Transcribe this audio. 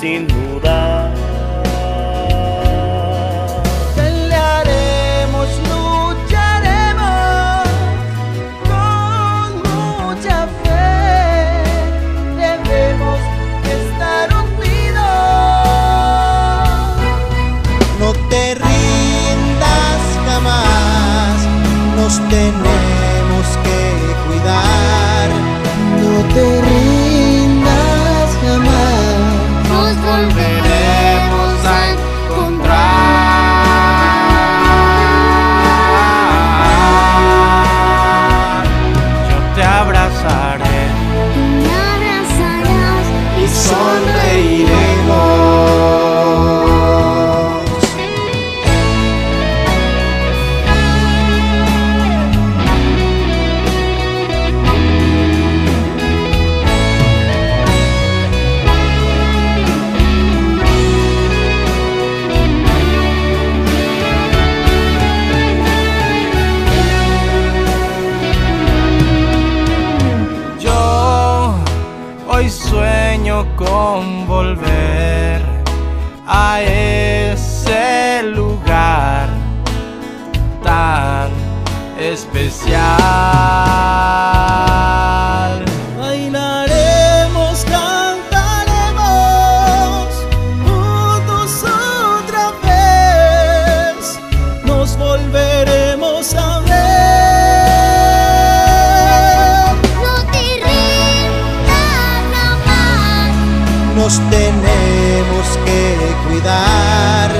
sin dudar. Pelearemos, lucharemos con mucha fe. Debemos estar unidos. No te rindas jamás, nos tenemos que cuidar. No te rindas con volver a ese lugar tan especial. Nos tenemos que cuidar,